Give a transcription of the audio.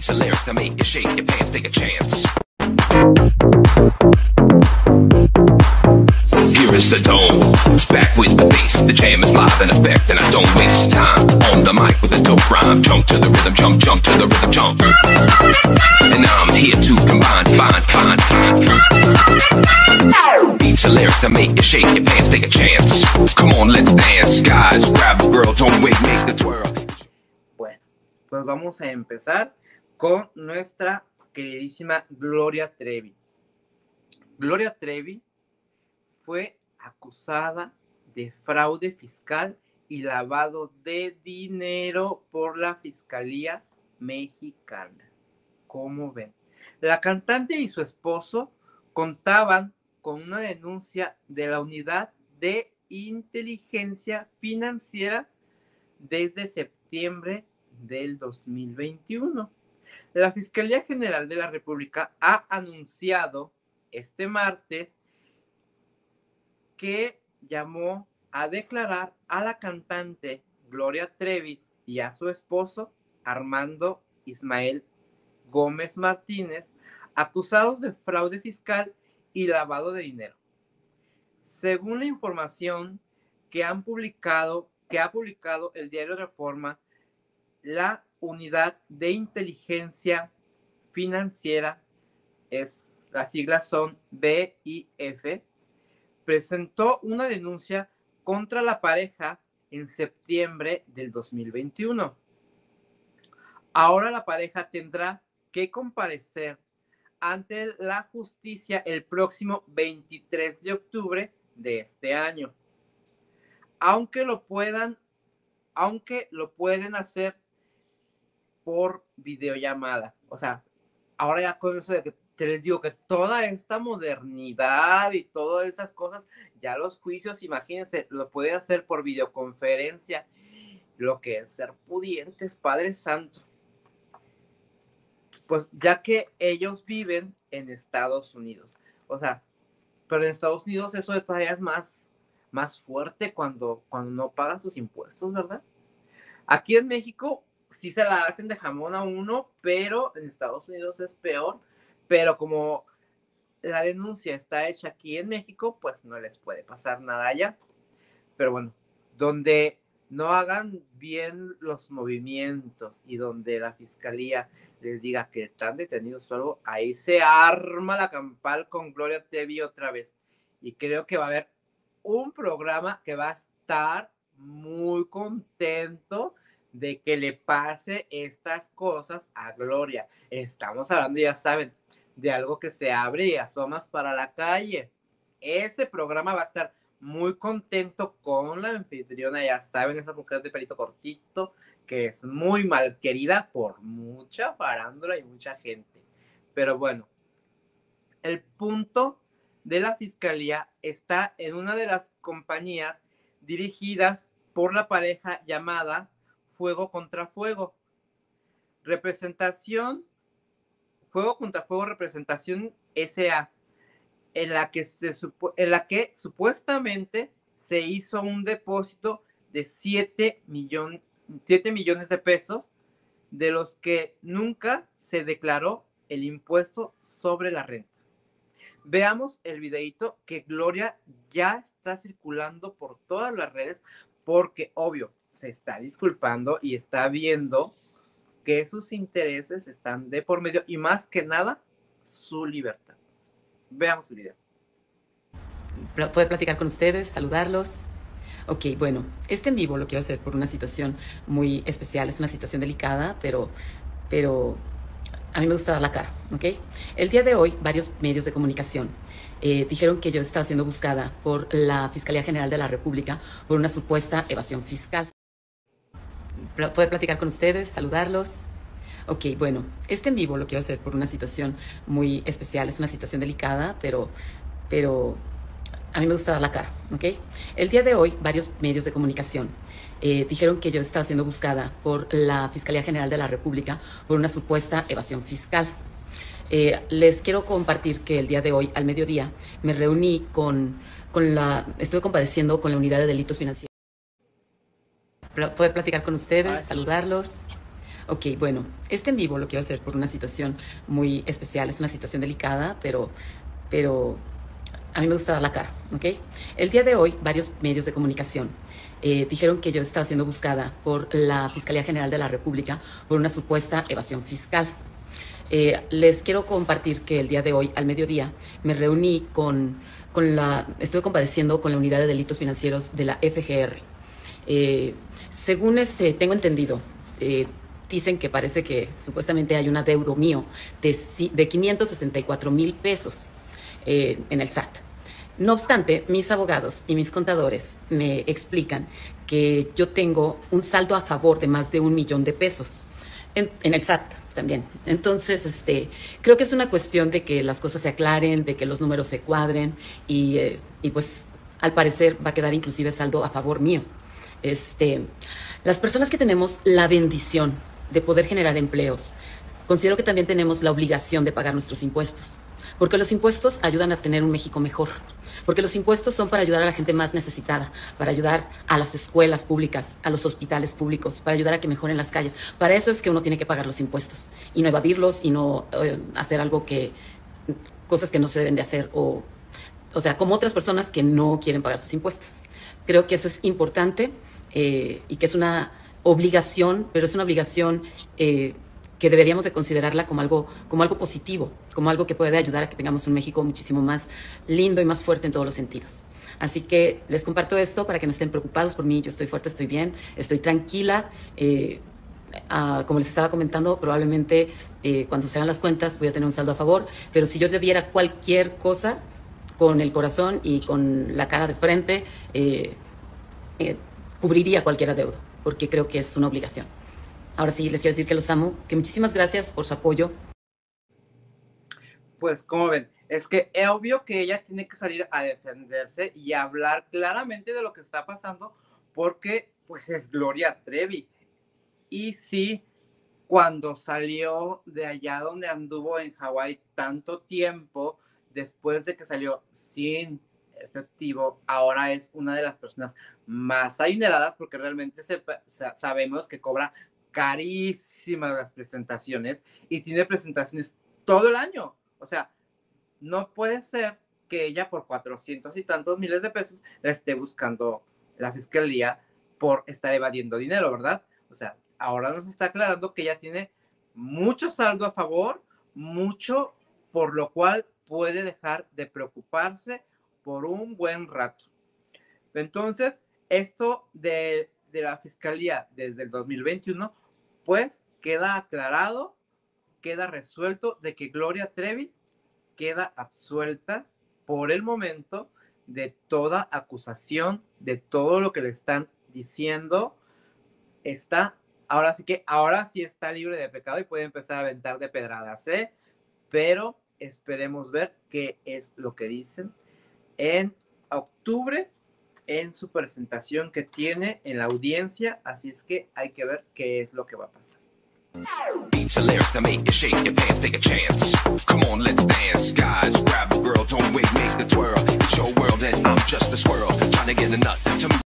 Beats and lyrics that make you shake your pants, take a chance. Here is the dome, back with the bass. The jam is live in effect, and I don't waste time. On the mic with a dope rhyme, jump to the rhythm, jump, jump to the rhythm, jump. And I'm here to combine, find, find, find. Beats and lyrics that make you shake your pants, take a chance. Come on, let's dance, guys. Grab a girl, don't wait, make the twirl. Pues vamos a empezar con nuestra queridísima Gloria Trevi. Gloria Trevi fue acusada de fraude fiscal y lavado de dinero por la Fiscalía Mexicana. ¿Cómo ven? La cantante y su esposo contaban con una denuncia de la Unidad de Inteligencia Financiera desde septiembre del 2021. La Fiscalía General de la República ha anunciado este martes que llamó a declarar a la cantante Gloria Trevi y a su esposo Armando Ismael Gómez Martínez, acusados de fraude fiscal y lavado de dinero. Según la información que han publicado, que ha publicado el diario Reforma, la Unidad de Inteligencia Financiera, es, las siglas son BIF, presentó una denuncia contra la pareja en septiembre del 2021. Ahora la pareja tendrá que comparecer ante la justicia el próximo 23 de octubre de este año. Aunque lo puedan, aunque lo pueden hacer por videollamada. O sea, ahora ya con eso de que te les digo que toda esta modernidad y todas esas cosas, ya los juicios, imagínense, lo pueden hacer por videoconferencia. Lo que es ser pudientes, Padre Santo. Pues ya que ellos viven en Estados Unidos. O sea, pero en Estados Unidos eso de todavía es más, más fuerte cuando, cuando no pagas tus impuestos, ¿verdad? Aquí en México sí se la hacen de jamón a uno, pero en Estados Unidos es peor. Pero como la denuncia está hecha aquí en México, pues no les puede pasar nada allá. Pero bueno, donde no hagan bien los movimientos y donde la fiscalía les diga que están detenidos o algo, ahí se arma la campal con Gloria Tevi otra vez. Y creo que va a haber un programa que va a estar muy contento de que le pase estas cosas a Gloria. Estamos hablando, ya saben, de algo que se abre y asomas para la calle. Ese programa va a estar muy contento con la anfitriona, ya saben, esa mujer de pelito cortito, que es muy mal querida por mucha farándula y mucha gente. Pero bueno, el punto de la fiscalía está en una de las compañías dirigidas por la pareja llamada Fuego contra Fuego. Representación, Fuego contra Fuego Representación SA, en la que, se, en la que supuestamente se hizo un depósito de 7, millón, 7 millones de pesos, de los que nunca se declaró el impuesto sobre la renta. Veamos el videito que Gloria ya está circulando por todas las redes porque, obvio, se está disculpando y está viendo que sus intereses están de por medio y más que nada su libertad. Veamos el video. Poder platicar con ustedes, saludarlos. Ok, bueno, este en vivo lo quiero hacer por una situación muy especial, es una situación delicada, pero, pero a mí me gusta dar la cara, ¿ok? El día de hoy, varios medios de comunicación eh, dijeron que yo estaba siendo buscada por la Fiscalía General de la República por una supuesta evasión fiscal. Poder platicar con ustedes, saludarlos. Ok, bueno, este en vivo lo quiero hacer por una situación muy especial, es una situación delicada, pero, pero a mí me gusta dar la cara, ¿ok? El día de hoy, varios medios de comunicación eh, dijeron que yo estaba siendo buscada por la Fiscalía General de la República por una supuesta evasión fiscal. Eh, les quiero compartir que el día de hoy, al mediodía, me reuní con, con la, estuve compadeciendo con la Unidad de Delitos Financieros. Poder platicar con ustedes, saludarlos. Ok, bueno, este en vivo lo quiero hacer por una situación muy especial, es una situación delicada, pero, pero a mí me gusta dar la cara, ¿ok? El día de hoy, varios medios de comunicación eh, dijeron que yo estaba siendo buscada por la Fiscalía General de la República por una supuesta evasión fiscal. Eh, les quiero compartir que el día de hoy, al mediodía, me reuní con, con la, estuve compadeciendo con la Unidad de Delitos Financieros de la FGR. Eh, según este, tengo entendido, dicen que parece que supuestamente hay un adeudo mío de, de 564 mil pesos en el SAT. No obstante, mis abogados y mis contadores me explican que yo tengo un saldo a favor de más de un millón de pesos en, el SAT también. Entonces, este, creo que es una cuestión de que las cosas se aclaren, de que los números se cuadren y, eh, y pues al parecer va a quedar inclusive saldo a favor mío. Este, las personas que tenemos la bendición de poder generar empleos, considero que también tenemos la obligación de pagar nuestros impuestos. Porque los impuestos ayudan a tener un México mejor. Porque los impuestos son para ayudar a la gente más necesitada, para ayudar a las escuelas públicas, a los hospitales públicos, para ayudar a que mejoren las calles. Para eso es que uno tiene que pagar los impuestos y no evadirlos y no eh, hacer algo que, cosas que no se deben de hacer o, o sea, como otras personas que no quieren pagar sus impuestos. Creo que eso es importante eh, y que es una obligación, pero es una obligación eh, que deberíamos de considerarla como algo, como algo positivo, como algo que puede ayudar a que tengamos un México muchísimo más lindo y más fuerte en todos los sentidos. Así que les comparto esto para que no estén preocupados por mí. Yo estoy fuerte, estoy bien, estoy tranquila. Eh, ah, como les estaba comentando, probablemente eh, cuando se hagan las cuentas voy a tener un saldo a favor, pero si yo debiera cualquier cosa con el corazón y con la cara de frente, eh, cubriría cualquier adeudo, porque creo que es una obligación. Ahora sí, les quiero decir que los amo, que muchísimas gracias por su apoyo. Pues como ven, es que es obvio que ella tiene que salir a defenderse y hablar claramente de lo que está pasando porque pues es Gloria Trevi. Y sí, cuando salió de allá donde anduvo en Hawái tanto tiempo, después de que salió sin efectivo, ahora es una de las personas más adineradas porque realmente sabemos que cobra carísimas las presentaciones y tiene presentaciones todo el año. O sea, no puede ser que ella por cuatrocientos y tantos miles de pesos la esté buscando la fiscalía por estar evadiendo dinero, ¿verdad? O sea, ahora nos está aclarando que ella tiene mucho saldo a favor, mucho por lo cual puede dejar de preocuparse por un buen rato. Entonces, esto de, de la fiscalía desde el 2021 pues queda aclarado, queda resuelto de que Gloria Trevi queda absuelta por el momento de toda acusación, de todo lo que le están diciendo. Está, ahora sí que, ahora sí está libre de pecado y puede empezar a aventar de pedradas, ¿eh? Pero esperemos ver qué es lo que dicen en octubre en su presentación que tiene en la audiencia, así es que hay que ver qué es lo que va a pasar. Beats lyrics that make you shake your pants, take a chance. Come on, let's dance. Guys, grab the girl, don't wait, make the twirl. It's your world and I'm just a squirrel. Trying to get a nut to